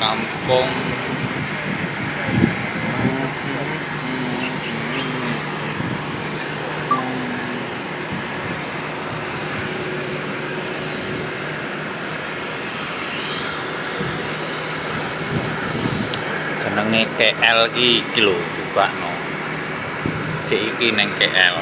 kampung jenenge KL iki lho dibakno. Cek iki neng KL.